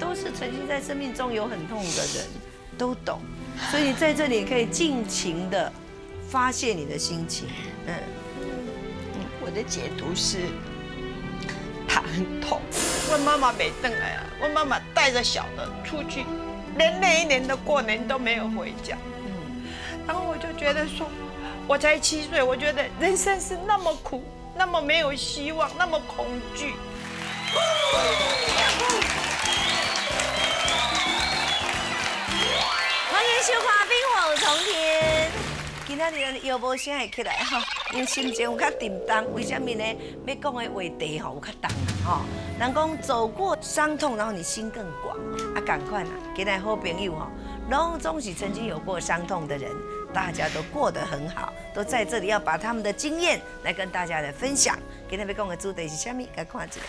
都是曾经在生命中有很痛的人，都懂。所以在这里可以尽情的发泄你的心情。嗯，我的解读是，他很痛。我妈妈没瞪来啊，我妈妈带着小的出去，连那一年的过年都没有回家。嗯，然后我就觉得说，我才七岁，我觉得人生是那么苦，那么没有希望，那么恐惧。欢迎小花冰火重天。今仔日腰部声会起来哈，因为心情有较沉重，为什么呢？要讲的话题吼有较重啊吼。人讲走过伤痛，然后你心更广啊，赶快啊！今日好朋友吼，拢总是曾经有过伤痛的人。大家都过得很好，都在这里要把他们的经验来跟大家来分享。给他们讲的主题是虾米？来看下。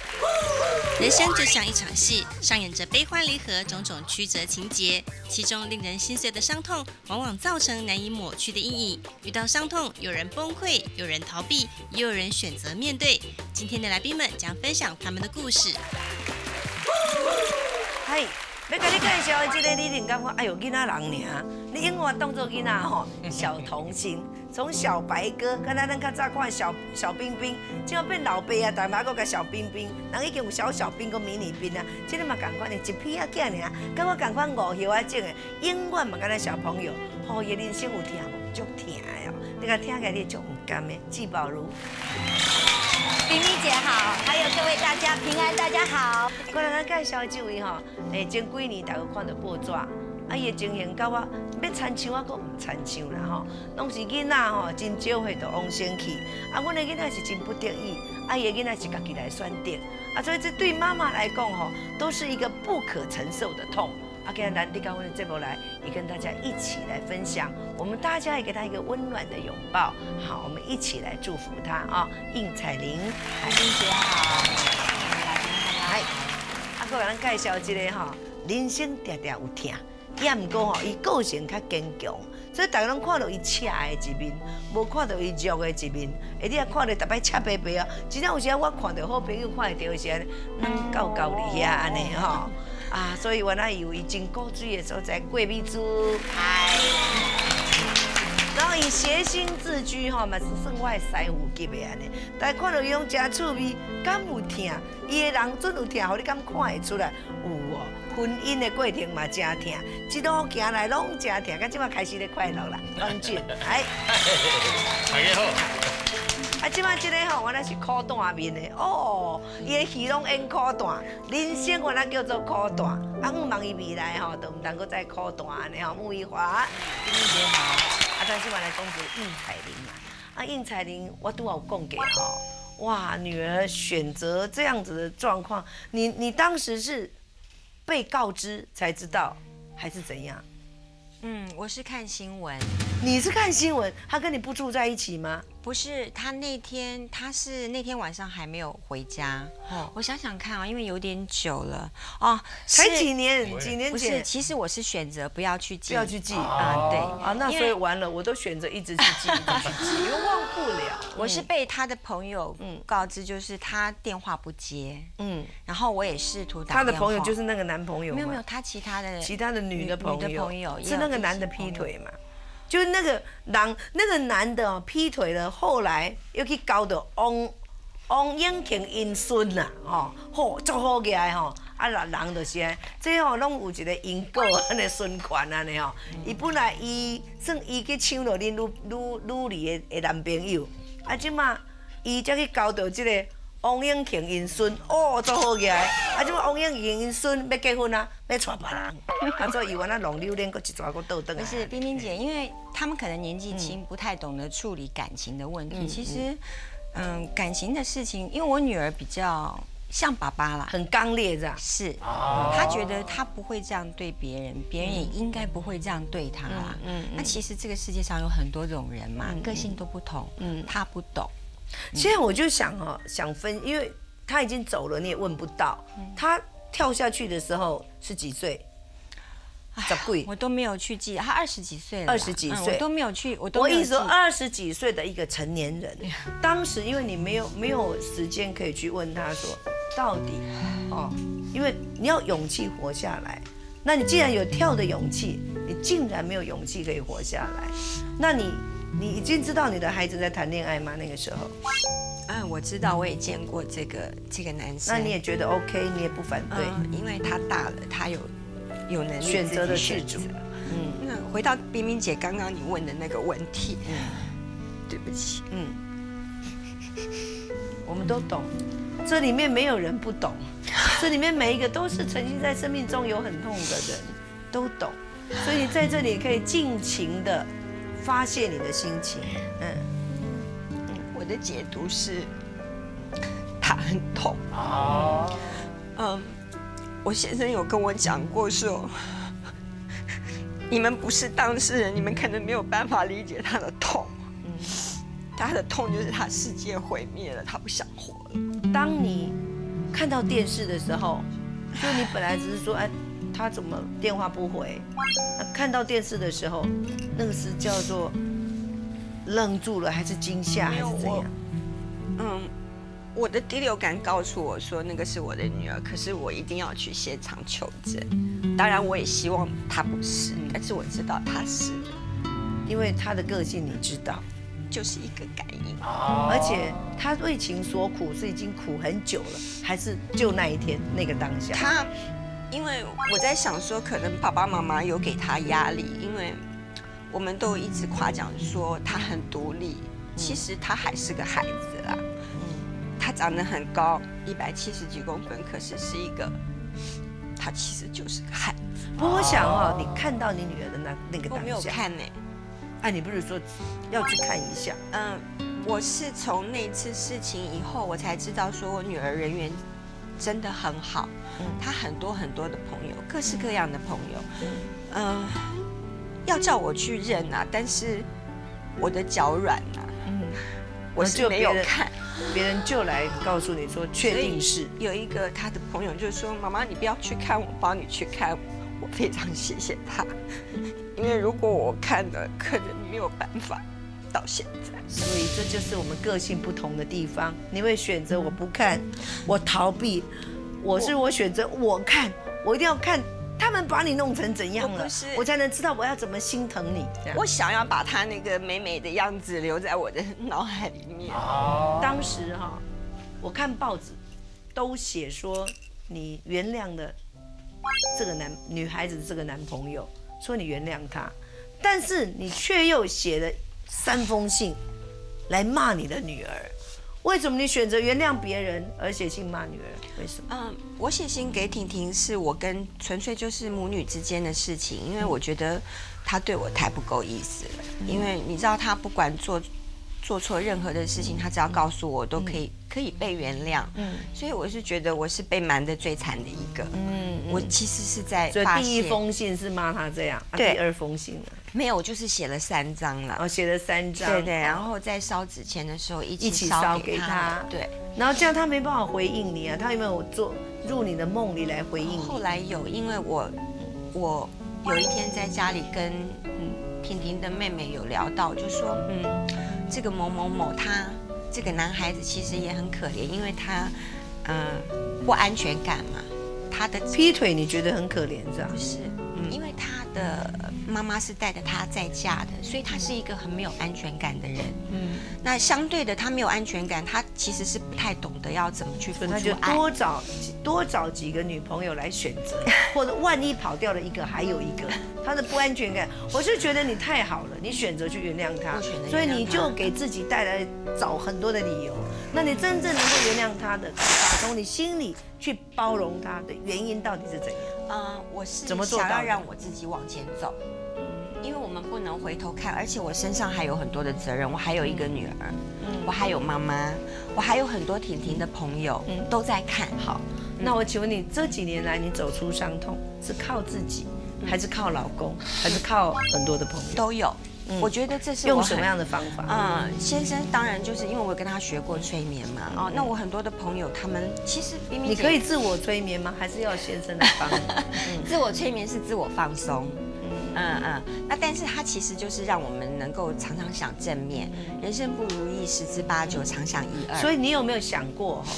人生就像一场戏，上演着悲欢离合种种曲折情节，其中令人心碎的伤痛，往往造成难以抹去的阴影。遇到伤痛，有人崩溃，有人逃避，也有人选择面对。今天的来宾们将分享他们的故事。嗨。要跟你介绍的这个，你一定感觉哎呦，囡仔人尔，你永远当做囡仔吼，小童星，从小白鸽，刚才咱较早看小小冰冰，今后变老爸啊，大妈个个小冰冰，人已经有小小冰个迷你冰啊，这个嘛赶快的，一批啊囝尔，跟我赶快五岁啊种的，永远嘛跟咱小朋友，吼，伊人生有听无？足听的哦，你讲听起来你足唔甘的，季宝如。冰冰姐好，还有各位大家平安，大家好。过来咱介绍这位哈，诶，前几年大家看到报纸，啊，伊的情形甲我要参像啊，搁唔参像啦吼，拢是囡仔吼，真少会到往生去。啊，阮的囡仔是真不得已，啊，伊的囡仔是家己来选择，啊，所以这对妈妈来讲吼，都是一个不可承受的痛。阿给兰迪高温的这波来，也跟大家一起来分享。我们大家也给他一个温暖的拥抱。好，我们一起来祝福他啊！应彩玲，海玲姐好，来，阿哥给咱介绍一个哈，人生常常有痛，也唔过吼，伊个性较坚强，所以大家拢看到伊赤的一面，无看到伊弱的一面。哎，你也看到特别赤白白啊，真正有时我看到好朋友看到时，能够够你遐安尼吼。啊，所以原来以为真高水的时候在贵宾猪，嗨，然后以谐星自居哈，嘛是算我的师傅级的安尼。但看到伊拢真趣味，敢有疼？伊的人准有疼，互你敢看会出来？有哦，婚姻的过程嘛真疼，一路行来拢真疼，到即马开始咧快乐啦，安俊，哎，大家好。啊，即摆即个吼，原来是苦大面的哦，伊的戏拢演苦大，人生原来叫做苦大，啊，唔望伊未来吼，都毋能够再苦大安尼吼。木易华，今天好，啊，但是我来讲就应彩玲嘛，啊，应彩玲我都有讲给吼，哇，女儿选择这样子的状况，你你当时是被告知才知道，还是怎样？嗯，我是看新闻。你是看新闻，他跟你不住在一起吗？不是，他那天他是那天晚上还没有回家。哦，我想想看啊，因为有点久了哦，才几年几年前。不是，其实我是选择不要去记，不要去记啊。对啊，那所以完了，我都选择一直去记，一直去记，因为忘不了。我是被他的朋友嗯告知，就是他电话不接，嗯，然后我也试图打。他的朋友就是那个男朋友，没有没有，他其他的其他的女的朋友是那个男的劈腿嘛。就那个男，那个男的哦劈腿了，后来又去搞到王王永庆因孙啦，吼，好做好起来吼，啊人人就是安，这吼拢有一个因果安尼循环安尼吼，伊本来伊算伊去抢到恁女女女儿的的男朋友，啊即嘛伊才去搞到这个。王永庆因孙哦，做好起来，啊！即个王永庆因孙要结婚啊，要娶别人，啊！所以原来弄榴莲，搁一抓搁倒转不是冰冰姐，因为他们可能年纪轻，不太懂得处理感情的问题。其实，嗯，感情的事情，因为我女儿比较像爸爸啦，很刚烈这样。是，她觉得她不会这样对别人，别人也应该不会这样对她啦。嗯。那其实这个世界上有很多种人嘛，个性都不同。嗯。她不懂。现在我就想哦，想分，因为他已经走了，你也问不到。他跳下去的时候是几岁？十贵，我都没有去记。他二十几岁了，二十几岁，我都没有去。我我意思说，二十几岁的一个成年人，当时因为你没有没有时间可以去问他说，到底哦，因为你要勇气活下来。那你既然有跳的勇气，你竟然没有勇气可以活下来，那你你已经知道你的孩子在谈恋爱吗？那个时候，嗯，我知道，我也见过这个这个男生。那你也觉得 OK，你也不反对，因为他大了，他有有能力选择的自主。嗯，那回到冰冰姐刚刚你问的那个问题，嗯，对不起，嗯，我们都懂，这里面没有人不懂。这里面每一个都是曾经在生命中有很痛的人，都懂，所以你在这里可以尽情的发泄你的心情。嗯嗯，我的解读是，他很痛。哦。嗯，我先生有跟我讲过说，你们不是当事人，你们可能没有办法理解他的痛。嗯，他的痛就是他世界毁灭了，他不想活了。当你。看到电视的时候，就你本来只是说，哎，他怎么电话不回？看到电视的时候，那个是叫做愣住了，还是惊吓，还是怎样？嗯，我的第六感告诉我说，那个是我的女儿，可是我一定要去现场求证。当然，我也希望她不是，但是我知道她是，因为她的个性你知道。就是一个感应，而且她为情所苦是已经苦很久了，还是就那一天那个当下？他，因为我在想说，可能爸爸妈妈有给他压力，因为我们都一直夸奖说他很独立，其实他还是个孩子啦。嗯，他长得很高，一百七十几公分，可是是一个，他其实就是个孩子。不过我想哦，你看到你女儿的那那个我没有看呢。哎，你不是说要去看一下？嗯，我是从那次事情以后，我才知道说我女儿人缘真的很好，嗯，她很多很多的朋友，各式各样的朋友，嗯，要叫我去认啊，但是我的脚软啊，嗯，我是没有看，别人就来告诉你说确定是。有一个他的朋友就说妈妈你不要去看，我帮你去看，我非常谢谢他。因为如果我看了，可能没有办法到现在。所以这就是我们个性不同的地方。你会选择我不看，我逃避；我是我选择我看，我一定要看他们把你弄成怎样了，我才能知道我要怎么心疼你。我想要把他那个美美的样子留在我的脑海里面。当时哈，我看报纸都写说你原谅了这个男女孩子这个男朋友。说你原谅他，但是你却又写了三封信来骂你的女儿，为什么你选择原谅别人而写信骂女儿？为什么？嗯，我写信给婷婷是我跟纯粹就是母女之间的事情，因为我觉得她对我太不够意思了。因为你知道，她不管做做错任何的事情，他只要告诉我，都可以。可以被原谅，嗯，所以我是觉得我是被瞒的最惨的一个，嗯，我其实是在，所以第一封信是骂他这样，对，第二封信呢？没有，我就是写了三张了，哦，写了三张，对对，然后在烧纸钱的时候一起烧给他，对，然后这样他没办法回应你啊，他有没有做入你的梦里来回应？后来有，因为我我有一天在家里跟嗯。婷婷的妹妹有聊到，就说嗯这个某某某他。这个男孩子其实也很可怜，因为他，嗯，不安全感嘛。他的劈腿你觉得很可怜是吧？不是，因为他的妈妈是带着他在嫁的，所以他是一个很没有安全感的人。嗯，那相对的，他没有安全感，他其实是不太懂得要怎么去分出爱。他就多找多找几个女朋友来选择，或者万一跑掉了一个，还有一个。他的不安全感，我是觉得你太好了，你选择去原谅他，所以你就给自己带来找很多的理由。那你真正能够原谅他的，打从你心里去包容他的原因到底是怎样？嗯，我是怎么想要让我自己往前走？因为我们不能回头看，而且我身上还有很多的责任，我还有一个女儿，嗯我还有妈妈，我还有很多婷婷的朋友嗯都在看。好，那我请问你，这几年来你走出伤痛是靠自己？还是靠老公，还是靠很多的朋友都有。我觉得这是用什么样的方法？嗯，先生当然就是因为我跟他学过催眠嘛。哦，那我很多的朋友他们其实你可以自我催眠吗？还是要先生来帮？自我催眠是自我放松。嗯嗯。那但是它其实就是让我们能够常常想正面，人生不如意十之八九，常想一二。所以你有没有想过哈？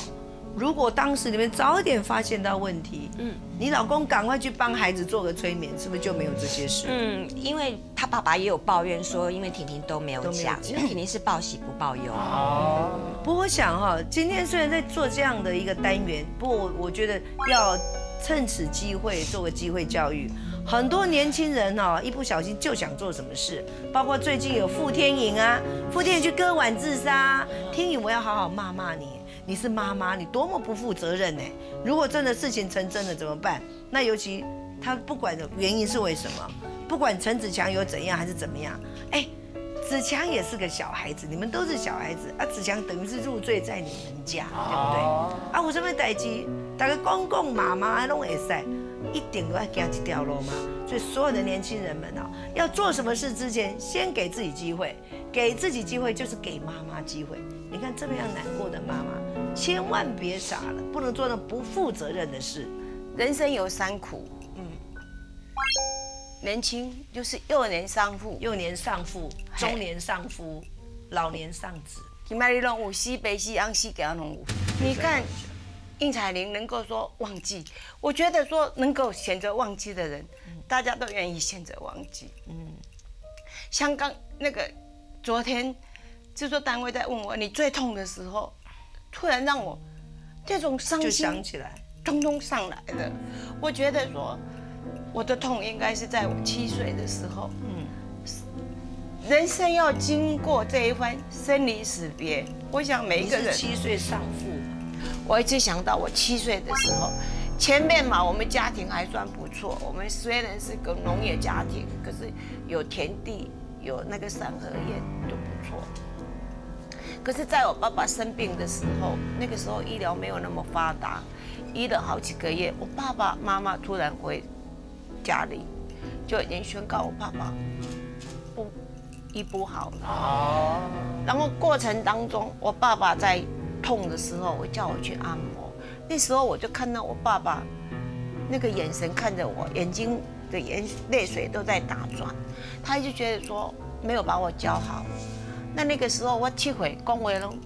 如果当时你们早一点发现到问题，嗯，你老公赶快去帮孩子做个催眠，是不是就没有这些事？嗯，因为他爸爸也有抱怨说，因为婷婷都没有讲，因为婷婷是报喜不报忧。哦不过我想哈，今天虽然在做这样的一个单元，不过我我觉得要趁此机会做个机会教育。很多年轻人哦，一不小心就想做什么事，包括最近有傅天颖啊，傅天颖去割腕自杀，天颖我要好好骂骂你，你是妈妈，你多么不负责任呢？如果真的事情成真了怎么办？那尤其他不管的原因是为什么，不管陈子强有怎样还是怎么样，哎。子强也是个小孩子，你们都是小孩子啊！子强等于是入赘在你们家，对不对？啊，有什么代志，大家公公妈妈拢会使，一定都要行一条路嘛。所以所有的年轻人们啊，要做什么事之前，先给自己机会，给自己机会就是给妈妈机会。你看这么样难过的妈妈，千万别傻了，不能做那不负责任的事。人生有三苦，嗯，年轻就是幼年丧父，幼年丧父，中年丧夫，老年丧子。你拢有西北西安西给他弄有。你看，应彩玲能够说忘记，我觉得说能够选择忘记的人，大家都愿意选择忘记。嗯，香港那个昨天制作单位在问我，你最痛的时候，突然让我这种伤心就想起来，通通上来了。我觉得说，我的痛应该是在我七岁的时候。嗯，人生要经过这一番生离死别，我想每一个人，七岁丧父，我一直想到我七岁的时候，前面嘛，我们家庭还算不错。我们虽然是个农业家庭，可是有田地，有那个三合院都不错。可是，在我爸爸生病的时候，那个时候医疗没有那么发达，医了好几个月，我爸爸妈妈突然回家里，就已经宣告我爸爸不医不好了。然后过程当中，我爸爸在痛的时候，我叫我去按摩。那时候我就看到我爸爸那个眼神看着我，眼睛的眼泪水都在打转，他就觉得说没有把我教好。那那个时候我七岁讲话拢，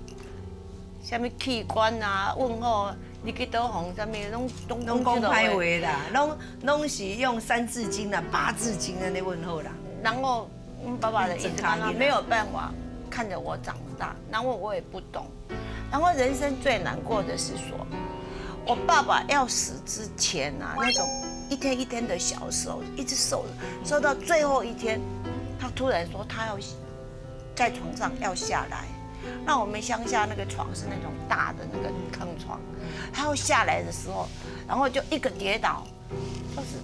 什么器官啊，问候你去倒红，什么拢拢拢讲歹话啦，拢拢是用三字经啦、八字经啊那问候啦。然后我们爸爸的意思让他没有办法看着我长大，然后我也不懂。然后人生最难过的是说，我爸爸要死之前啊，那种一天一天的小瘦，一直瘦瘦到最后一天，他突然说他要在床上要下来。那我们乡下那个床是那种大的那个坑床，他要下来的时候，然后就一个跌倒，就是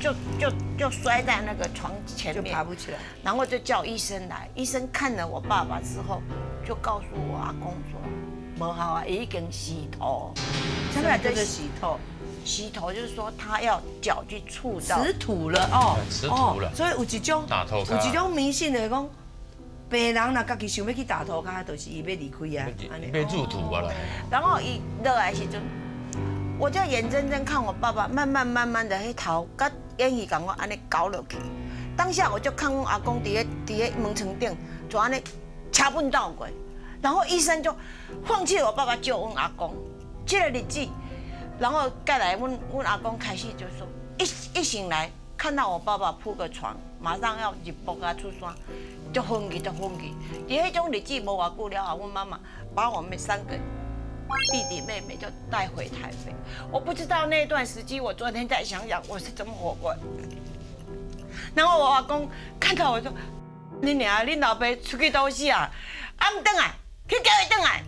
就就就摔在那个床前就面，爬不起来，然后就叫医生来。医生看了我爸爸之后，就告诉我阿公说，没好啊，已经洗头。什么叫做这个洗透洗头？就是说他要脚去触到。吃土了哦，吃土了所以有一种打头壳有一种迷信的讲，病人若家己想要去打头骹，就是伊要离开啊，安尼被入土啊啦。然后伊落来的时阵，我就眼睁睁看我爸爸慢慢慢慢的迄头甲眼耳甲我安尼搞落去。当下我就看我阿公伫咧伫咧门床顶就安尼掐本倒过，然后医生就放弃我爸爸救阮阿公。这个日子，然后再来阮阮阿公开始就说，一一醒来看到我爸爸铺个床，马上要入屋啊出山，就昏去就昏去。伫迄种日子无偌久了后，阮妈妈把我们三个弟弟妹妹就带回台北。我不知道那段时期，我昨天在想想我是怎么活过来。然后我阿公看到我说：“你娘，你老爸出去倒死啊？啊唔转来，去叫伊转来。”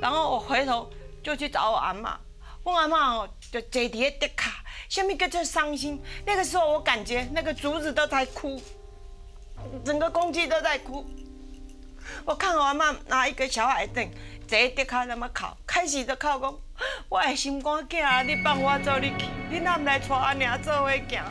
然后我回头就去找我阿妈，我阿妈哦就坐伫咧地卡，下面个就伤心。那个时候我感觉那个竹子都在哭，整个公鸡都在哭。我看我阿妈拿一个小矮凳，坐在地卡那么哭，开始就哭讲：“我的心肝囝啊，你放我做你去，你哪来带阿娘做伙行？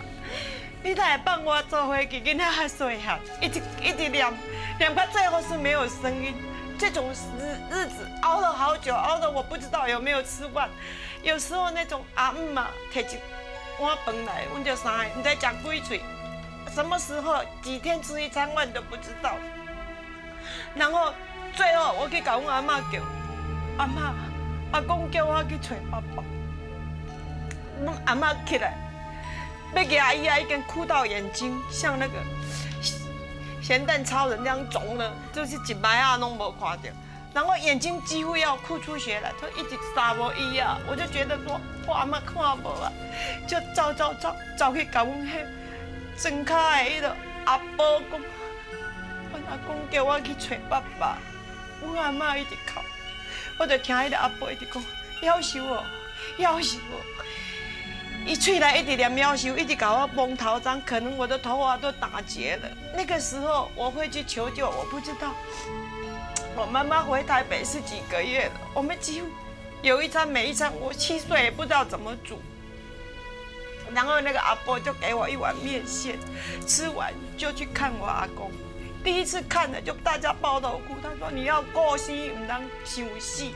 你哪会放我做伙去？囡仔还细汉，一直一直念，念到最后是没有声音。这种日日子熬了好久，熬的我不知道有没有吃饭。有时候那种阿姆啊，摕一碗饭来，阮就三个，唔知食几嘴，什么时候几天吃一餐饭都不知道。然后最后我去搞阮阿妈叫，阿妈，阿公叫我去找爸爸。我阿妈起来，要给阿姨啊，已经哭到眼睛像那个咸蛋超人那样肿了，就是一摆啊拢无看到，然后眼睛几乎要哭出血来，就一直撒无伊啊，我就觉得说我阿妈看无啊，就走走走走去甲阮迄睁开的迄个阿婆讲，阮阿公叫我去找爸爸，阮阿妈一直哭，我就听迄个阿婆一直讲，夭寿哦，夭寿哦。一出来一直念喵修，一直搞我蒙头脏，可能我的头发都打结了。那个时候我会去求救，我不知道。我妈妈回台北是几个月了，我们几乎有一餐没一餐，我七岁也不知道怎么煮。然后那个阿伯就给我一碗面线，吃完就去看我阿公。第一次看了就大家抱头哭，他说你要过西，唔当休息。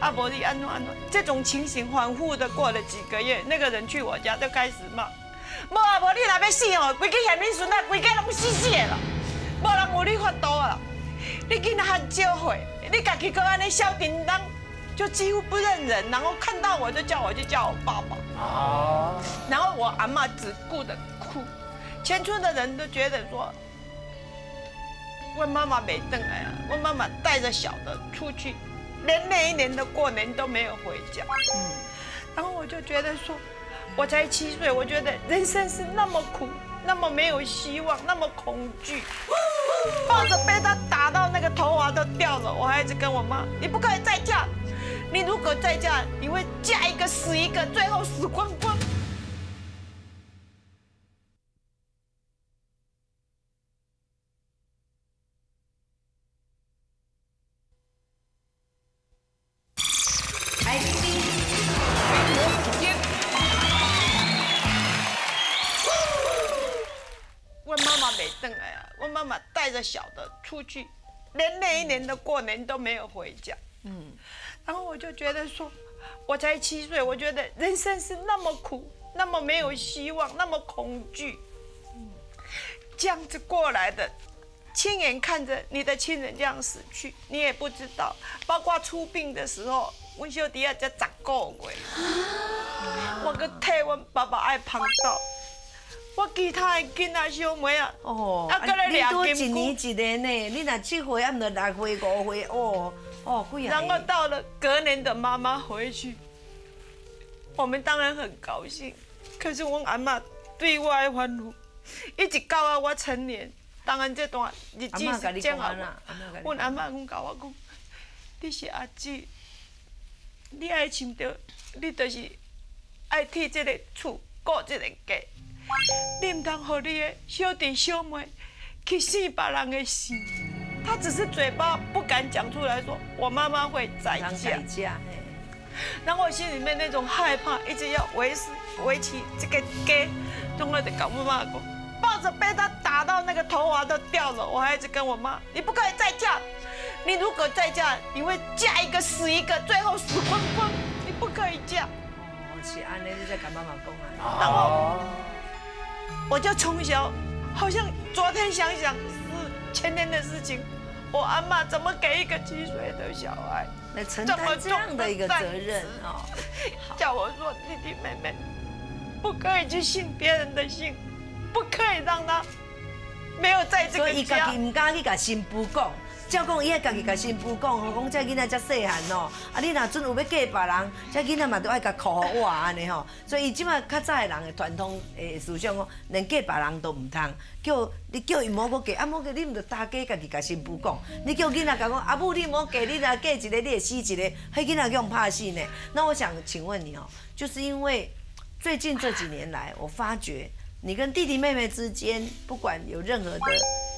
阿伯你安怎安怎？这种情形反复的过了几个月，那个人去我家就开始骂，无阿伯你若要死哦，规个嫌你孙仔，规家拢死死的啦，无人有你法度啊！你囡仔很少会，你家己搁安尼小叮当，就几乎不认人，然后看到我就叫我就叫我爸爸。啊！然后我阿妈只顾着哭，全村的人都觉得说。问妈妈没回来啊！问妈妈带着小的出去，连那一年的过年都没有回家。嗯，然后我就觉得说，我才七岁，我觉得人生是那么苦，那么没有希望，那么恐惧，抱着被他打到那个头发都掉了，我还一直跟我妈，你不可以再嫁，你如果再嫁，你会嫁一个死一个，最后死光光。带着小的出去，连那一年的过年都没有回家。嗯，然后我就觉得说，我才七岁，我觉得人生是那么苦，那么没有希望，那么恐惧。嗯，这样子过来的，亲眼看着你的亲人这样死去，你也不知道。包括出殡的时候，温小迪亚才十个月，我个替我爸爸爱碰到。我其他的囡仔小妹啊，哦，啊，你多一年一年呢？你若七岁，啊，唔得六岁五岁，哦，然后到了隔年的妈妈回去，我们当然很高兴。可是我阿妈对我的吩咐，一直到啊我成年，当然这段日子是煎熬。我阿妈讲教我讲，你是阿姊，你爱想着，你就是爱替这个厝过这个家。你唔通和你的小弟小妹去死别人的心，他只是嘴巴不敢讲出来说，我妈妈会再嫁。然后我心里面那种害怕，一直要维持维持这个家，总我得跟我妈讲，抱着被他打到那个头发都掉了，我还一直跟我妈，你不可以再嫁，你如果再嫁，你会嫁一个死一个，最后死光光，你不可以嫁。哦，是安尼，你在跟妈妈讲啊。然后。我就从小，好像昨天想想是前天的事情。我阿妈怎么给一个七岁的小孩来承担这样的一个责任哦？叫我说弟弟妹妹不可以去信别人的信，不可以让他没有在这个家。所以伊家己唔敢去甲新妇讲。照讲，伊爱家己甲新妇讲，吼，讲这囡仔才细汉哦，啊，你若准有要嫁别人，这囡仔嘛都爱甲靠我安尼吼。所以伊即摆较早的人的传统诶思想讲，连嫁别人都唔通，叫你叫伊某个嫁，啊，某个你唔着大家家己甲新妇讲，你叫囡仔讲讲，阿母你莫嫁，你若嫁一个你会死一个，迄囡仔叫用怕死呢。那我想请问你哦，就是因为最近这几年来，我发觉你跟弟弟妹妹之间，不管有任何的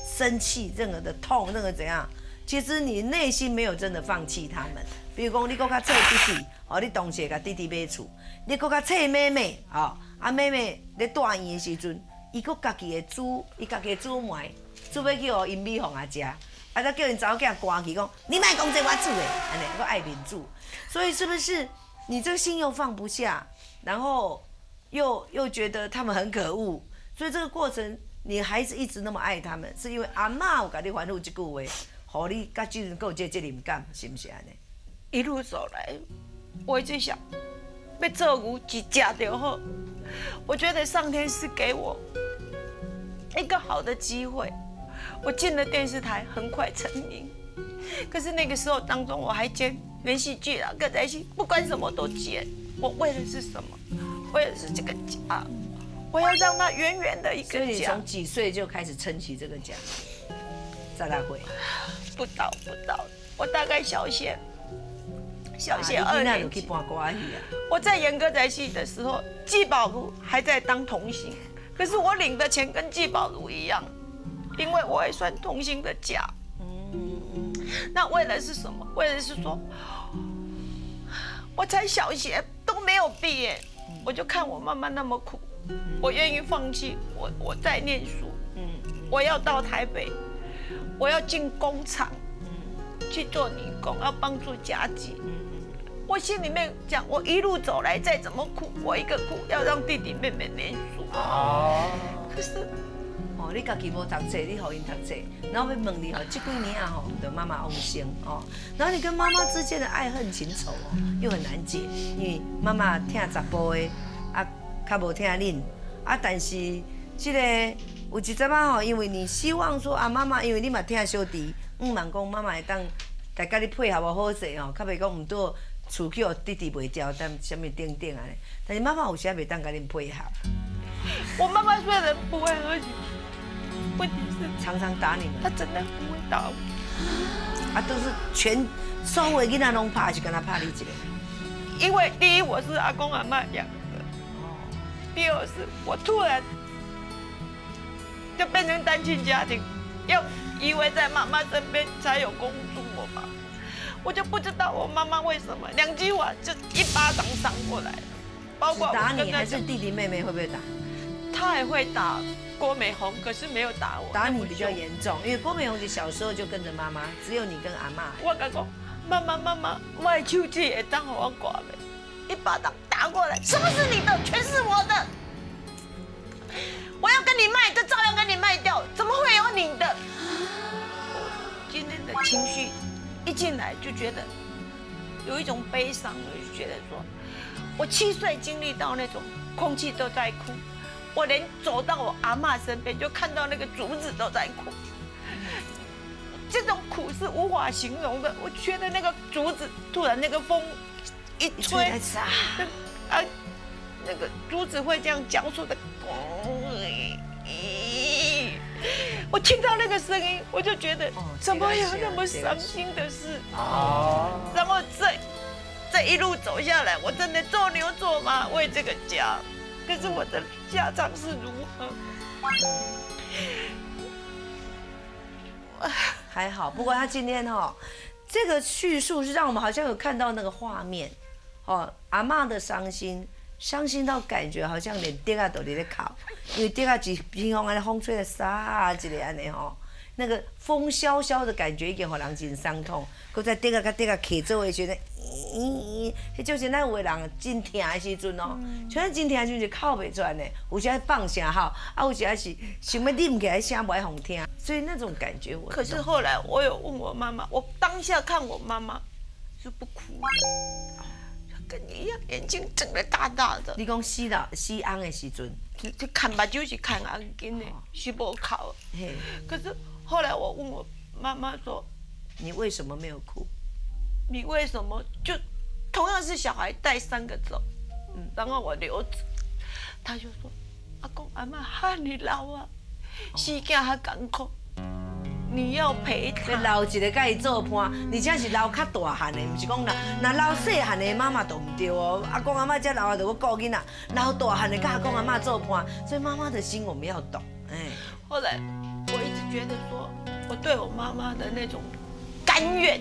生气、任何的痛、任何怎样。其实你内心没有真的放弃他们，比如讲你搁较册弟弟，哦，你同时甲弟弟买厝，你搁较册妹妹，哦，啊妹妹咧大院的时阵，伊搁家己的煮，伊家己煮糜，煮要去互因米红啊食，啊再叫因查某囝赶去讲，你卖讲这我煮的，安尼我爱面煮，所以是不是你这个心又放不下，然后又又觉得他们很可恶，所以这个过程你还是一直那么爱他们，是因为阿妈有甲你吩咐这句话。互你甲即阵够这责任感，是毋是安尼？一路走来，我一直想，被这五几假掉后，我觉得上天是给我一个好的机会，我进了电视台，很快成名。可是那个时候当中，我还接连续剧啊，歌仔戏，不管什么都接。我为的是什么？为的是这个家，我要让它圆圆的一个家。所以你从几岁就开始撑起这个家？在大会。不到不到，我大概小学小学二年级。我在演歌仔戏的时候，季宝如还在当童星，可是我领的钱跟季宝如一样，因为我也算童星的家。嗯，那为了是什么？为了是说，我才小学都没有毕业，我就看我妈妈那么苦，我愿意放弃我我在念书，嗯，我要到台北，我要进工厂，嗯，去做女工，要帮助家计，嗯我心里面讲，我一路走来再怎么苦，我一个苦要让弟弟妹妹念书，哦，可是。哦你家己无读册，你互因读册，然后要问你吼，这几年啊吼，的妈妈往生哦，然后你跟妈妈之间的爱恨情仇哦，又很难解，因为妈妈听杂波的，啊，较无听恁，啊，但是这个有一阵仔吼，因为你希望说啊，妈妈，因为你嘛疼小弟，毋茫讲妈妈会当，大家你配合我好势吼，较袂讲唔多厝叫弟弟袂掉，但什么等等啊，但是妈妈有时也袂当甲恁配合。我妈妈虽然不会喝酒。问题是常常打你们，他真的不会打我，啊，都是全所有囡仔拢怕，就跟他怕你一个。因为第一我是阿公阿妈养的，哦，第二是我突然就变成单亲家庭，要依偎在妈妈身边才有公主我吧，我就不知道我妈妈为什么两句话就一巴掌扇过来，包括打你还是弟弟妹妹会不会打？他也会打。郭美红可是没有打我，打你比较严重，因为郭美红你小时候就跟着妈妈，只有你跟阿妈。我讲讲，妈妈妈妈，我的手机也当我挂了，一巴掌打过来，什么是你的，全是我的，我要跟你卖，就照样跟你卖掉，怎么会有你的？今天的情绪一进来就觉得有一种悲伤，我就觉得说，我七岁经历到那种空气都在哭。我连走到我阿妈身边，就看到那个竹子都在哭，这种苦是无法形容的。我觉得那个竹子突然那个风一吹，啊，那个竹子会这样交错的，我听到那个声音，我就觉得怎么有那么伤心的事啊？然后这这一路走下来，我真的做牛做马为这个家。可是我的家长是如何？还好，不过他今天哈，这个叙述是让我们好像有看到那个画面，哦，阿妈的伤心，伤心到感觉好像连爹啊都在哭，因为爹啊是平常安尼风吹的沙一个安尼吼。那个风萧萧的感觉已经让人真伤痛，搁再跌啊甲跌个卡做的时阵，咦，迄就是咱有个人真疼的时阵哦，像真疼的时阵就哭袂出来呢，有时放声吼，啊有时还是想要忍起来声袂好听，所以那种感觉我。可是后来我有问我妈妈，我当下看我妈妈是不哭，跟你一样眼睛睁得大大的。你讲死了死安的时阵，就看目睭是看眼睛的，是无哭。可是。后来我问我妈妈说：“你为什么没有哭？你为什么就同样是小孩带三个走，嗯，然后我留着。”他就说：“阿公阿妈喊你老啊，时间还艰苦，你要陪他。老一个甲伊做伴，而且是老较大汉的，不是讲那那老细汉的妈妈都唔对哦。阿公阿妈这老啊，就要顾囡仔，老大汉的甲阿公阿妈做伴，所以妈妈的心我们要懂。哎，后来。我一直觉得说，我对我妈妈的那种甘愿，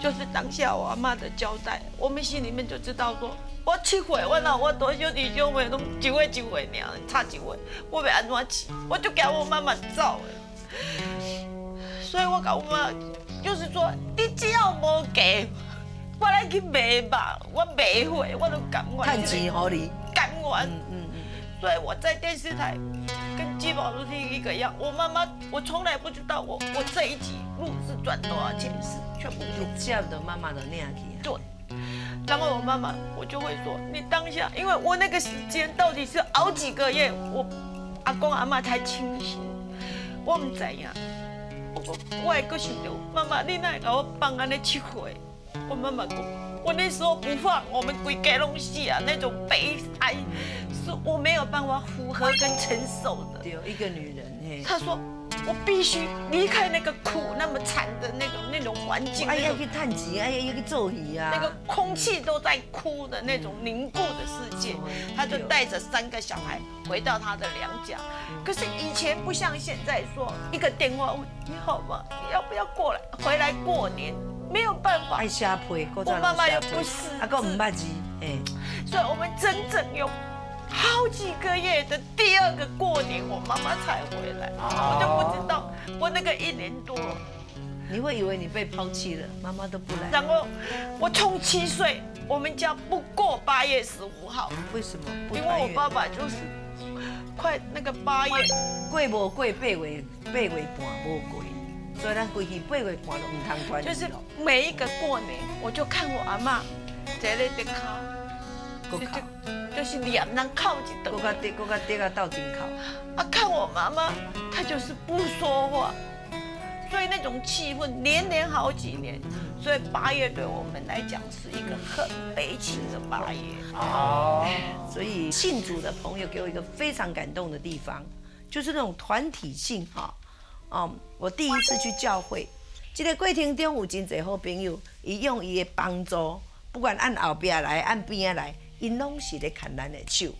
就是当下我阿妈的交代，我们心里面就知道说，我七岁，我老我多兄弟兄妹都几岁几岁尔，差几岁，我被安怎饲，我就给我妈妈走所以我跟我妈就是说，你只要无给，我来去卖吧，我卖货，我都甘愿。看钱好你。甘愿。嗯嗯嗯。所以我在电视台。跟基宝是一个样，我妈妈，我从来不知道我我这一集录是赚多少钱，是全部。你这样的妈妈的那样子。对，然后我妈妈，我就会说，你当下，因为我那个时间到底是熬几个月，我阿公阿妈才清醒，我唔知呀。我我还搁想着，妈妈你哪会给我放安尼七岁？我妈妈讲，我那时候不放，我们归家拢死啊，那种悲哀是我没有办法符合跟承受的。对，一个女人，嘿，她说。我必须离开那个苦那么惨的那个那种环境，哎呀，去探吉，哎呀，要去做戏啊，那个空气都在哭的那种凝固的世界，他就带着三个小孩回到他的娘家。可是以前不像现在，说一个电话问你好吗？你要不要过来回来过年？没有办法，爱下陪，我妈妈又不是，阿哥唔捌字，哎，所以我们整整用。好几个月的第二个过年，我妈妈才回来，我就不知道我那个一年多，你会以为你被抛弃了，妈妈都不来。然后我从七岁，我们家不过八月十五号，为什么？因为我爸爸就是快那个八月过无过八月八月半无过，所以咱规去八月半都唔通团就是每一个过年，我就看我阿妈在那边靠，就是两人靠一等，搁个爹，搁个爹个到顶靠。啊，看我妈妈，她就是不说话，所以那种气氛连连好几年。所以八月对我们来讲是一个很悲情的八月。哦。所以信主的朋友给我一个非常感动的地方，就是那种团体性哈。哦，我第一次去教会，这个过程中有真侪好朋友，伊用伊的帮助，不管按后边来，按边来。因拢是咧牵咱的手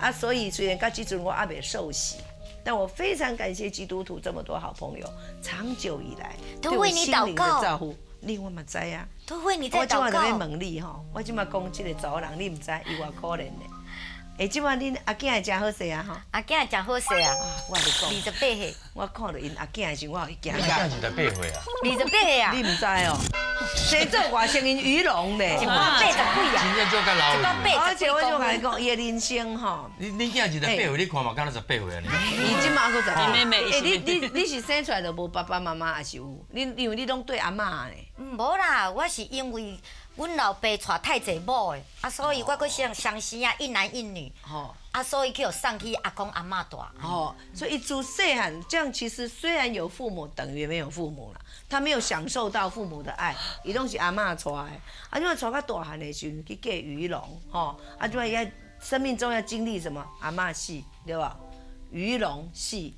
啊，所以虽然到即阵我还未受洗，但我非常感谢基督徒这么多好朋友，长久以来都为你祷告。照顾。你我嘛知啊，都为你在祷告。我即晚在问你吼，我即马讲即个查某人，你毋知伊偌可怜的。哎，即晚恁阿囝也真好势啊！吼，阿囝也真好势啊！我跟你讲，二十八岁，我看到因阿囝的时候，我有惊。阿囝二十八岁啊！二十八岁啊！你唔知哦？生做外星人鱼龙咧，一百八十几啊！真正做甲老。而且我就甲你讲，伊的人生吼。你你囝二十八岁，你看嘛，敢若十八岁啊？伊即马搁十八。妹妹，哎，你你你是生出来就无爸爸妈妈，还是有？你因为你拢对阿嬷咧。无啦，我是因为。阮老爸娶太侪某的，啊，所以我阁想相生啊，一男一女，吼，啊，所以叫送去阿公阿妈带，吼，所以一出细汉，这样其实虽然有父母，等于没有父母了，他没有享受到父母的爱，伊拢是阿嬷带的，啊，因为带到大汉的时候去嫁鱼龙，吼，啊，就要生命中要经历什么阿嬷死，对吧？鱼龙死。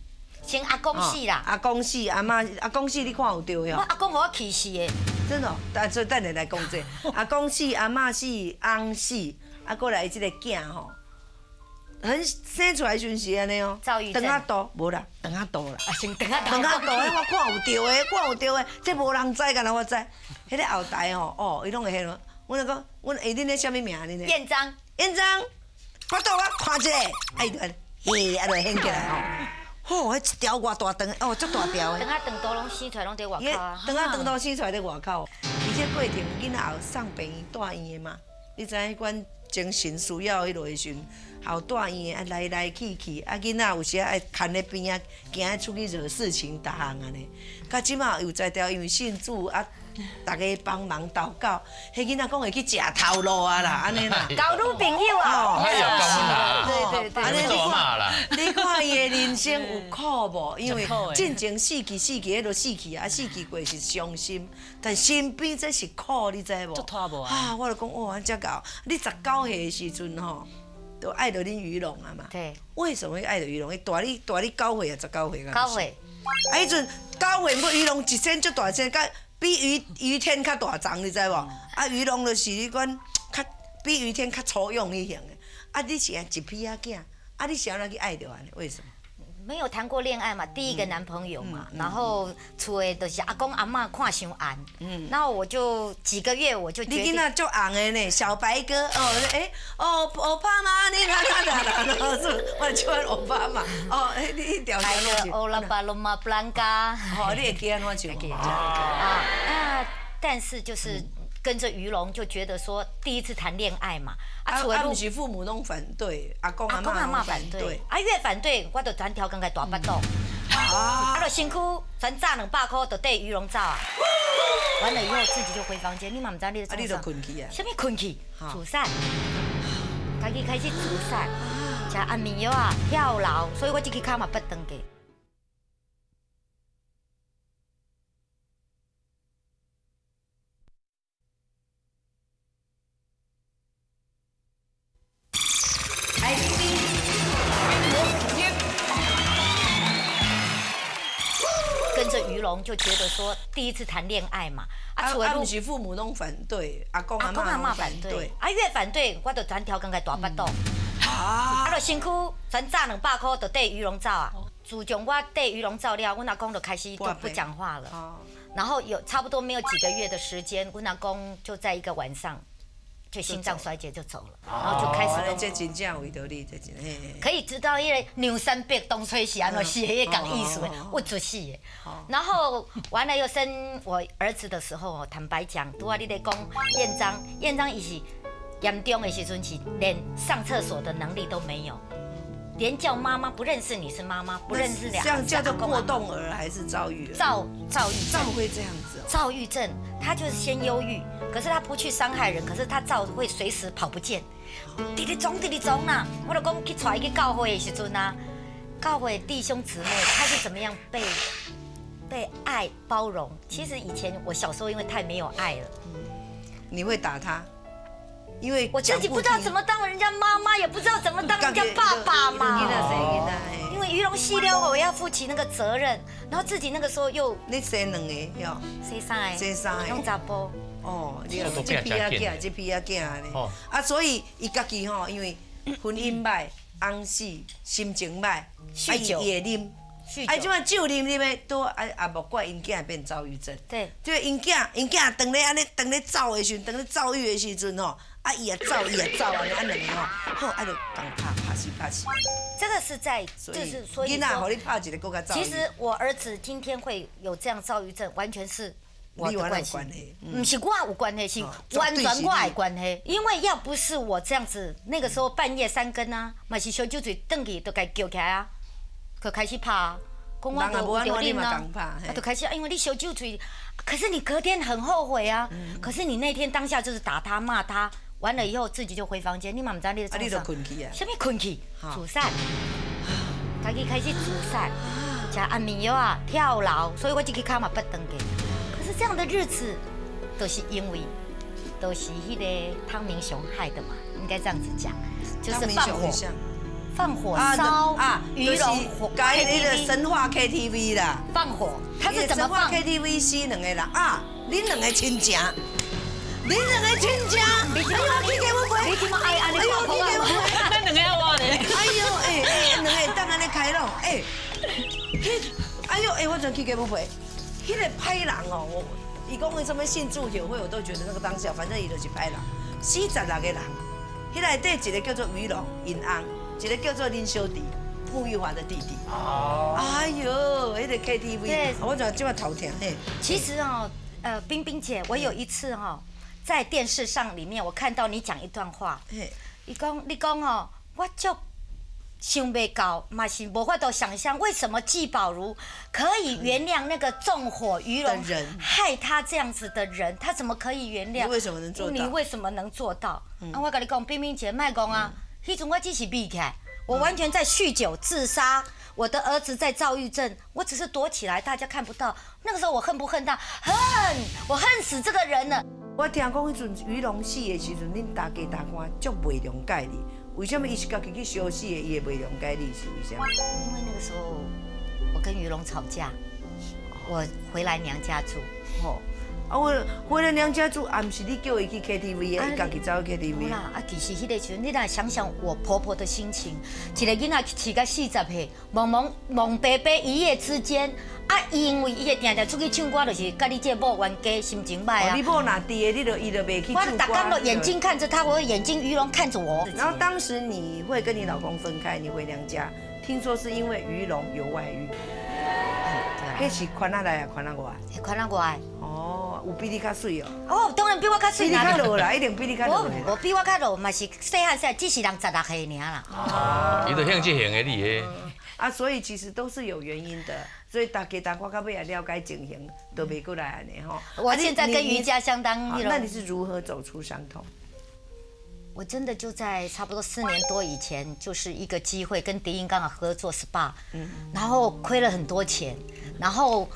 先阿公死啦，阿公死，阿妈阿公死，你看有对哦？我阿公互我气死的，真的。但所以等下来讲这，阿公死，阿妈死，翁死，啊，过来这个囝吼，很生出来就是安尼哦。等啊多，无啦，长啊多啦。啊，先等啊多。等啊多，我看有对的，看有对的，这无人知，敢若我知。迄个后台吼，哦，伊拢会迄咯。阮来讲，阮下恁咧啥物名？恁咧？彦章。彦章，我倒我看一下，哎，嘿，啊，就掀起来吼。哦，迄一条偌大长，哦，足大条的。长啊长都拢生出来拢在外口啊。长啊长都生出来在外口，而且过程囡仔有送病院住院的嘛？你知影阮精神需要迄落时阵，好住院啊来来去去，啊囡仔有时啊爱牵咧边啊，惊出去惹事情，逐项安尼。甲即满有在调，因为信主啊。大家帮忙祷告，迄囡仔讲会去食头路啊啦，安尼啦，交女朋友啊，哎呀，对对对，安尼 你看，你看伊的人生有 苦无？因为进前死去死去，迄落死去啊，死去过是伤心，但身边这是苦，你知无？拖无啊，我就讲哦，安遮搞，你十九岁的时阵吼，都爱着恁鱼龙啊嘛。对。为什么会爱着鱼龙？伊大你大你九岁啊，十九岁啊。九岁。啊，迄阵九岁，不鱼龙一身足大身，甲。比于于天较大丛，你知无？啊，鱼龙就是迄款较比雨天较粗勇迄型的。啊，你是一批仔囝，啊，你是安怎去爱着安尼？为什么？没有谈过恋爱嘛，第一个男朋友嘛，然后厝的都是阿公阿妈看伤红，嗯，然后我就几个月我就。你囡仔足红的呢，小白哥哦，哎哦，欧巴嘛，你看看哪哪哪是，我喜欢欧巴嘛，哦，哎，你一条条那个。欧拉巴罗马布兰卡。哦，你会记安怎唱？啊啊，但是就是。跟着于龙就觉得说第一次谈恋爱嘛，啊，啊，不是父母拢反对，阿公阿妈反对，啊，越反对我就专挑刚才大巴肚，啊，啊，就辛苦，全炸两百块就缀鱼龙走啊。完了以后自己就回房间，你嘛唔知道你在啊，你就，困去啊。什么困去好？煮菜，家己开始煮菜，食安眠药啊，跳楼，所以我这个卡嘛不登记。说第一次谈恋爱嘛，啊，啊不是父母拢反对，阿公阿妈拢反对，啊越反对，我就全条刚个大巴肚，啊啊，就辛苦全炸两百块，就戴鱼龙罩啊。自从我戴鱼龙罩了，我阿公就开始就不讲话了。哦，然后有差不多没有几个月的时间，我阿公就在一个晚上就心脏衰竭就走了，然后就开始这真正有道理，这真可以知道，因为牛山壁东吹西安，我写也讲艺术我做戏的。然后完了又生我儿子的时候，坦白讲，拄啊你咧讲燕章，燕章伊是严重的时阵是连上厕所的能力都没有，连叫妈妈不认识你是妈妈，不认识两这样叫做过动儿还是躁郁儿？躁躁郁躁症。会这样子哦。躁郁症，他就是先忧郁，可是他不去伤害人，可是他躁会随时跑不见，滴滴总滴滴总啦。我老公去带伊去教会的时阵啊，教会的弟兄姊妹他是怎么样被被爱包容？其实以前我小时候因为太没有爱了，你会打他，因为我自己不知道怎么当人家妈妈，也不知道怎么当人家爸爸嘛。因为鱼龙戏了，我要负起那个责任，然后自己那个时候又你生两个哟。生三个，生三个用杂波。哦，这批啊变囝，这批啊囝呢哦。啊，所以伊家己吼，因为婚姻歹、翁死、心情歹，啊伊也啉，酗啊，即酒，摆酒啉啉的都啊啊，无怪因囝变躁郁症。对。就因囝，因囝当咧安尼，当咧躁的时阵，当咧躁郁的时阵吼，啊伊也走，伊也走，安尼啊两个吼，好啊就共拍拍死拍死。这个是在，就是所以你拍一个更加躁。其实我儿子今天会有这样躁郁症，完全是我有的关系关系，嗯不是我有关系，是哦完全我绝对是你的关系。因为要不是我这样子，那个时候半夜三更啊，嘛是小酒嘴，转去都该叫起来啊，就开始拍啊，讲我人也无安有啉怎你嘛啊共拍嘿啊，就开始啊，因为你小酒嘴，可是你隔天很后悔啊，嗯可是你那天当下就是打他骂他，完了以后自己就回房间，你嘛唔知道你在啊，你就床上。困去啊。什么困去好？煮菜，家己开始煮菜，食安眠药啊，跳楼，所以我这个卡嘛不登记。可是这样的日子，都是因为都是迄个汤明雄害的嘛，应该这样子讲，就是放火放火啊烧啊，鱼龙火 KTV 神话 KTV 啦。放火，他是怎么放？KTV 死两个人啊，恁两个亲情，恁两个亲家，哎呦，去给我陪，你怎么爱安尼哎呦，去给我啊？陪，咱两个我呢？哎呦，哎哎，两个当安尼开朗，哎，去，哎呦，哎，我准去给我陪，迄个歹人哦，我，伊讲为什么信祝酒会，我都觉得那个当下，反正伊就是歹人，四十六个人，迄内底一个叫做于龙尹昂，一个叫做林小弟。穆玉华的弟弟，哎呦，迄个 KTV，对我怎这么头疼嘿。其实哦，呃，冰冰姐，我有一次哈、在电视上里面我看到你讲一段话，你讲你讲哦，我就想不到，嘛是无法度想象，为什么季宝如可以原谅那个纵火鱼龙人害他这样子的人，他怎么可以原谅？你为什么能做你为什么能做到？啊，我跟你讲，冰冰姐卖讲啊，迄阵我只是避开，我完全在酗酒自杀。我的儿子在躁郁症，我只是躲起来，大家看不到。那个时候我恨不恨他？恨，我恨死这个人了。我听讲迄阵于龙死的时阵，恁大家大官足袂谅解你，为什么伊是家己去烧死的，伊会袂谅解你是为什么？因为那个时候我跟于龙吵架，我回来娘家住。吼，啊我回了娘家住，啊，毋是你叫伊去 KTV 啊，伊家己走去 KTV 啦，啊，其实迄个时阵，你来想想我婆婆的心情，一个囡仔饲到四十岁，懵懵懵白白一夜之间，啊，因为伊会定定出去唱歌，就是甲你这某冤家心情歹啊哦你。某若伫的，你就伊就袂去我唱歌打刚的眼睛看着他，我的眼睛鱼龙看着我。然后当时你会跟你老公分开，你回娘家，听说是因为鱼龙有外遇，对迄是款啊来啊，款仔外。啊，看到我的哦，有比你较水哦，哦，当然比我较比水啦。你较落啦，一定比你较落我比我较老，嘛是细汉细汉，只是人十六岁尔啦。伊都向这型的你的，啊，所以其实都是有原因的，所以大家当我到尾来了解情形，都袂过来安尼吼。我现在跟你瑜伽相当好那种。那你是如何走出伤痛？我真的就在差不多四年多以前，就是一个机会跟迪英刚好合作 SPA，然后亏了很多钱，然后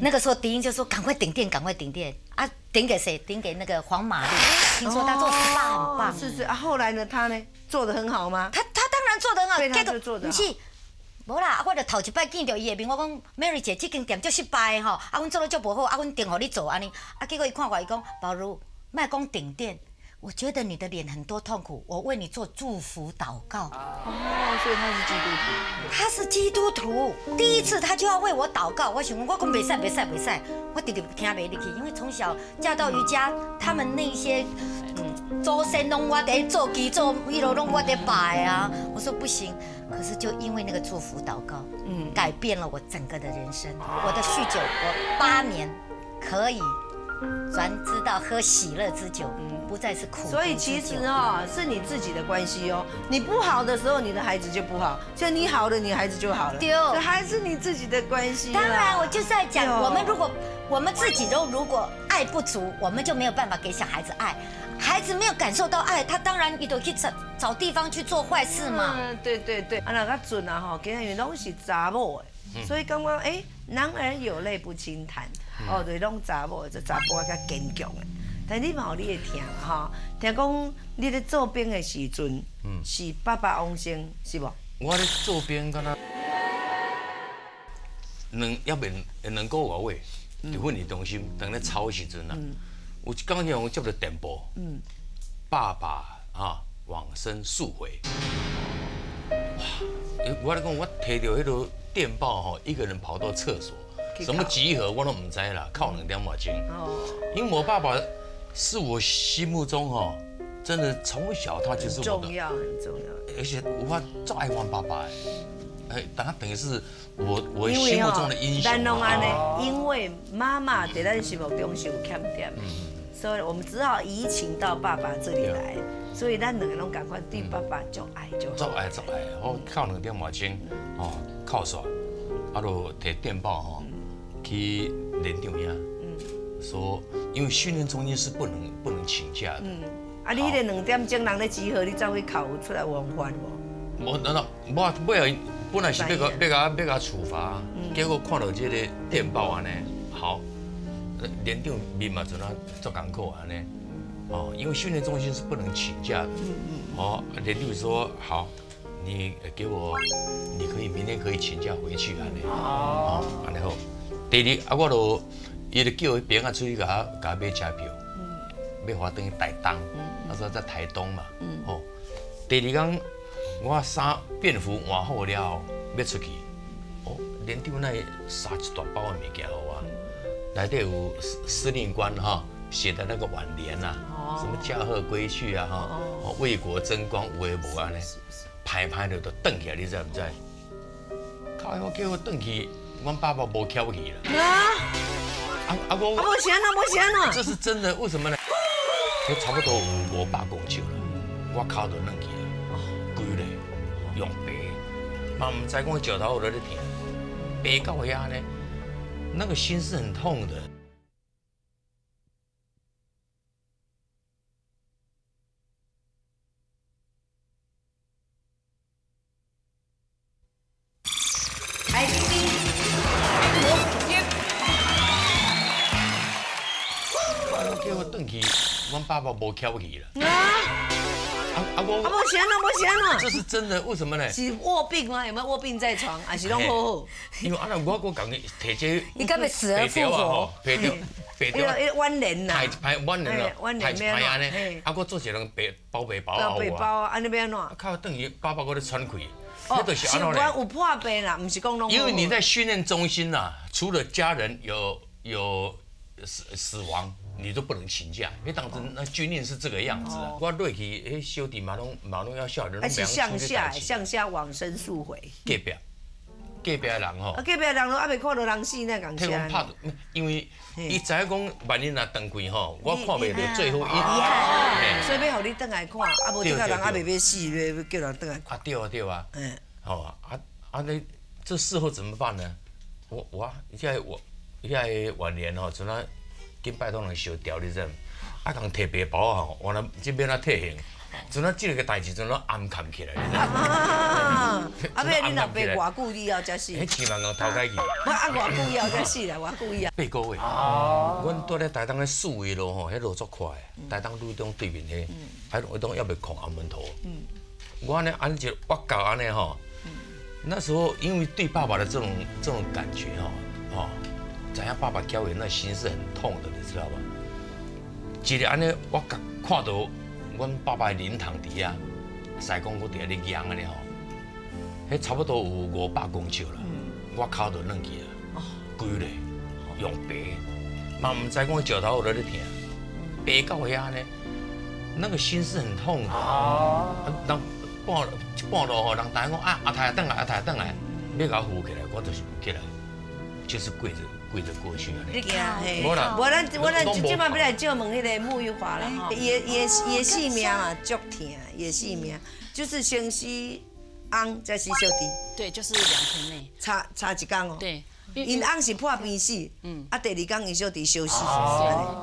那个时候迪英就说赶快顶店，赶快顶店啊，顶给谁？顶给那个黄玛丽，听说他做 SPA 很棒，哦是是啊，后来呢，他呢做的很好吗？他他当然做的很好，对他就做的好不是。无啦，啊我就头一摆见到伊的面，我讲 Mary 姐，这间店足失败的吼，啊，阮做了足无好，啊，阮定互你做安尼，啊，结果伊看我伊讲，宝如，卖讲顶店，我觉得你的脸很多痛苦，我为你做祝福祷告。哦，所以他是基督徒。他是基督徒，第一次他就要为我祷告。我想讲，我讲袂使袂使袂使，我直直听袂入去，因为从小嫁到瑜伽，他们那些嗯祖先拢我得做基做，一路拢我得拜啊。我说不行，可是就因为那个祝福祷告，嗯，改变了我整个的人生。我的酗酒，我八年可以转知道喝喜乐之酒，不再是苦。所以其实哦，是你自己的关系哦。你不好的时候，你的孩子就不好；就你好了，你孩子就好了。对哦所以还是你自己的关系啦。当然，我就是在讲，我们如果我们自己都如果爱不足，我们就没有办法给小孩子爱。孩子没有感受到爱，他当然你都去找找地方去做坏事嘛。嗯，对对对，啊，那个准啊吼，今日拢是查某的，所以刚刚哎，男儿有泪不轻弹，哦，对，拢查某的，这查甫较坚强的。但你嘛有你会听啦吼，听讲你咧做兵的时阵，是爸爸往生，是无？我咧做兵，敢若两要免两个外位，伫训练中心当咧操的时阵啊，有一工有接到电报，爸爸啊往生速回。哇！诶我咧讲，我摕到迄个电报吼，一个人跑到厕所，去什么集合我都唔知啦，靠两点外钟。哦，因为我爸爸是我心目中哈，真的从小他就是我的重，要很重要。而且我最爱玩爸爸哎，哎，他等于是我我心目中的英雄咱拢安啊。尼，因为妈妈在咱心目中是有欠点的，所以我们只好移情到爸爸这里来。所以咱两个拢赶快对爸爸就爱就好。做爱做爱，我靠两点外钟，哦，靠耍，啊，就摕电报吼去连长呀，说因为训练中心是不能不能请假的，啊，你迄个两点钟人咧集合，你才会考出来王法无？我难道我尾后本来是要甲要甲要甲处罚，结果看到这个电报安尼，好，呃连长面嘛阵啊做艰苦安尼，哦，因为训练中心是不能请假的，嗯嗯。哦，连长说好，你呃给我，你可以明天可以请假回去安尼，哦，安尼好，第二啊我就伊就叫伊边啊出去甲我甲我买车票，要互我等于台东，他说在台东嘛，哦，第二天我衫便服换好了后要出去，哦，连长那撒一大包的物件互我，内底有司司令官哈写的那个挽联呐、什么驾鹤归去啊哈，哦。为国争光无为无安尼，排排的都瞪起来，你知不知？靠！我叫我瞪去，阮爸爸无翘起啦。啊，啊啊我啊，无钱啊，无钱啊！这是真的，为什么呢？都差不多有五百公尺了，我靠都软去了，跪嘞用背，嘛唔知讲石头有咧疼，背到遐呢，那个心是很痛的。爸爸无翘起了。啊，啊啊啊，我，无钱啊，无钱啊！这是真的，为什么呢？是卧病吗？有没有卧病在床？还是拢好好？因为啊，我我讲摕这，死而复活白条啊吼，白条，白条迄个。迄个弯连呐排，排万人哎万了，人排排安嘿尼，啊，我做一人白包白包包后啊，背包啊，安尼要安怎？啊，靠，等于爸爸我咧喘气，哦那就是安怎呢？血管有破病啦，不是讲拢。因为你在训练中心呐，除了家人有有死死亡，你都不能请假，因为当时那军令是这个样子啊。我落去，诶，小弟马龙马龙要笑人，而且向下向向下往生速回，隔壁隔壁的人吼啊，，隔壁的人都还未看到人死那讲替阮拍啥。，因为伊知影讲万一若长贵吼，我看袂到最后一。遗憾所以要互你倒来看，啊无这个人还未要死，要要叫人倒来看。啊对啊对啊，嗯，好啊啊啊你这事后怎么办呢？我我现在我现在晚年吼，只能跟拜托人烧掉你知？啊，讲摕白包吼，我那这边啊退行，只能这个代志只能暗藏起来，你知？啊，啊，尾你老爸偌久以后才死？迄千万个头家去。我 啊，偌久以后才死啦，偌久以后。八个月。哦。阮住咧台东咧四维路吼，迄路足快的。台东路中对面迄，还路东要袂空安门头。嗯。我安尼安就我教安尼吼。那时候因为对爸爸的这种这种感觉哈，哦，怎样爸爸教人那心是很痛的，你知道吧？一日安尼我看看到阮爸爸的灵堂底啊，西公我伫下咧养安尼吼，迄差不多有五百公尺了，我脚都软去了，规咧用白，嘛毋知讲脚头有咧疼，白到遐呢，那个心是很痛的，半一半路吼，人大讲啊阿太等来阿太等来，要甲我扶起来，我就是不起来，就是跪着跪着过去啊。你惊嘿？无啦，无咱我咱即摆要来借问迄个沐浴华啦，伊，也也也性命啊，足疼，也性命，就是先死翁再是小弟。对，就是两天内。差差一工哦。对。因翁是破病死，嗯，啊，第二天因小弟休息。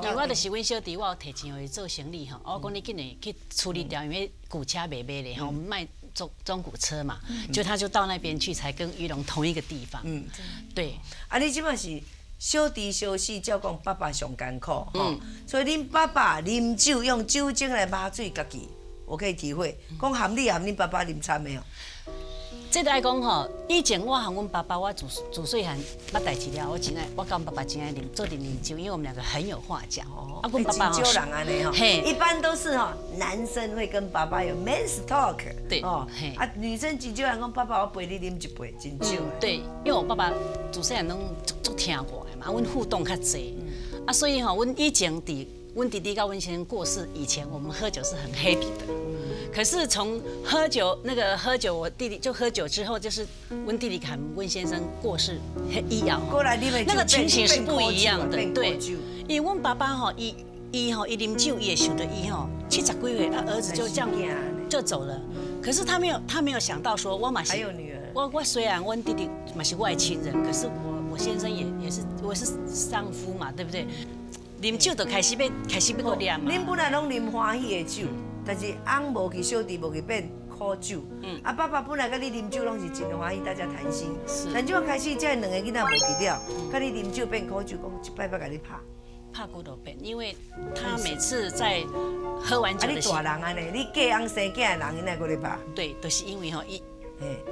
因为我就是阮小弟，我有提前去做行李吼，我讲你紧点去处理掉，因为古车袂卖咧吼，卖中中古车嘛，就他就到那边去，才跟玉龙同一个地方。嗯，对。啊，你即摆是小弟小四，照讲爸爸上艰苦，嗯，所以恁爸爸啉酒用酒精来麻醉家己，我可以体会。讲含你含恁爸爸啉惨没有？这爱讲吼，以前我和阮爸爸，我自自细汉捌代志了，我真爱，我跟爸爸真爱啉，做点啉酒，因为我们两个很有话讲。哦，啊，阮爸爸酒人安尼吼，嘿，一般都是哈，男生会跟爸爸有 men's talk，对，哦，嘿，啊，女生真少人讲爸爸，我陪你啉一杯，真少。对，因为我爸爸自细汉拢足足听我的嘛，阮互动较济，啊，所以吼，阮以前伫阮弟弟跟温先生过世以前，我们喝酒是很 happy 的。可是从喝酒那个喝酒，我弟弟就喝酒之后，就是温弟弟跟温先生过世，一样过来，那个情形是不一样的，对。因为温爸爸哈，伊伊哈一啉酒也想着伊哈七十几岁，他儿子就这样就走了。可是他没有他没有想到说，我马还有女儿。我我虽然温弟弟嘛是外亲人，可是我我先生也也是我是丧夫嘛，对不对？啉酒就开始要开始要过念嘛。恁本来拢啉欢喜的酒。但是翁无去小弟无去变苦酒，嗯，啊爸爸本来甲你啉酒拢是真欢喜，大家谈心。是。但就开始这两个囡仔无去了，甲你啉酒变苦酒，讲一摆摆甲你拍，拍骨头变，因为他每次在喝完酒的时候，啊你大人安尼，你嫁翁生囝的人，伊奈过你拍。对，都是因为吼一。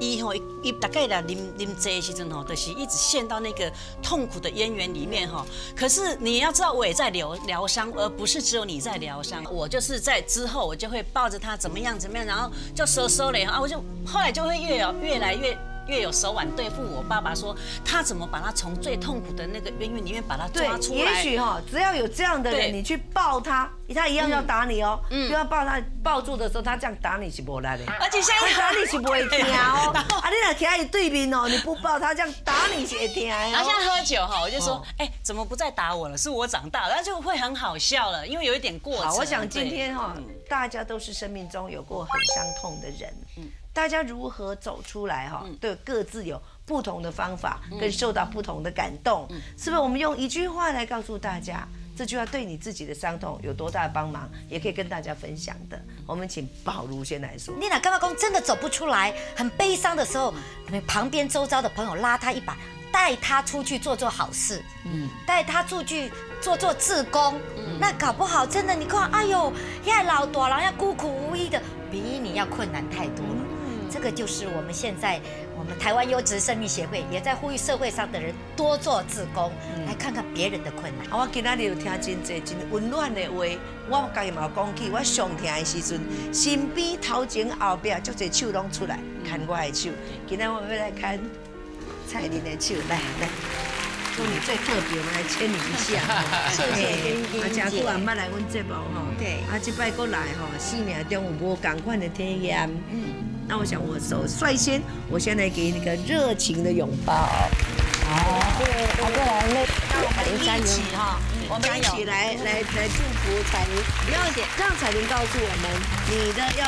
伊吼伊大概啦，啉啉醉时阵吼，就是一直陷到那个痛苦的渊源里面吼。可是你要知道，我也在疗疗伤，而不是只有你在疗伤。我就是在之后，我就会抱着他怎么样怎么样，然后就收收了啊，我就后来就会越越来越。越有手腕对付我爸爸，说他怎么把他从最痛苦的那个冤狱里面把他抓出来。也许哈，只要有这样的人，你去抱他，他一样要打你哦。嗯。就要抱他抱住的时候，他这样打你是不来的。而且现在打你是不会听哦。啊，你俩听他对面哦，你不抱他这样打你是会听。然后现在喝酒哈，我就说，哎，怎么不再打我了？是我长大了，那就会很好笑了，因为有一点过程。我想今天哈，大家都是生命中有过很伤痛的人。嗯。大家如何走出来哈？都各自有不同的方法，跟受到不同的感动，是不是？我们用一句话来告诉大家，这句话对你自己的伤痛有多大的帮忙，也可以跟大家分享的。我们请宝如先来说。你娜干妈公真的走不出来，很悲伤的时候，你旁边周遭的朋友拉他一把，带他出去做做好事，嗯，带他出去做做志工，嗯，那搞不好真的，你看，哎呦，要老大人要孤苦无依的，比你要困难太多了。这个就是我们现在，我们台湾优质生命协会也在呼吁社会上的人多做自工，来看看别人的困难。我今仔日有听真侪真温暖的话，我家己嘛讲起，我上听的时阵，身边头前后壁足侪手拢出来看我的手。今天我们要来看蔡玲的手，来来，祝你最特别，我们来牵你一下。谢谢。啊，真久啊，捌来阮节目吼。对。啊，这摆过来吼，四年中有无共款的体验？嗯。那我想，我首率先，我先来给你个热情的拥抱。好，对，好过来，那那我们一起哈，我们一起来来来祝福彩玲。不要点，让彩玲告诉我们，你的要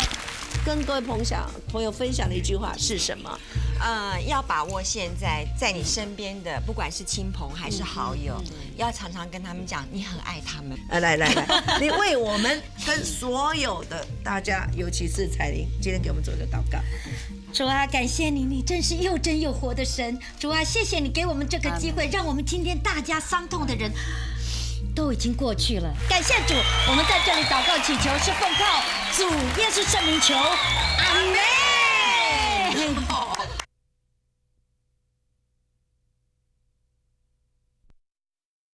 跟各位朋友朋友分享的一句话是什么？呃，要把握现在在你身边的，不管是亲朋还是好友，要常常跟他们讲你很爱他们。来来来来，你为我们跟所有的大家，尤其是彩玲，今天给我们做一个祷告。主啊，感谢你，你真是又真又活的神。主啊，谢谢你给我们这个机会，让我们今天大家伤痛的人都已经过去了。感谢主，我们在这里祷告祈求，是奉靠主耶稣圣名求，阿门。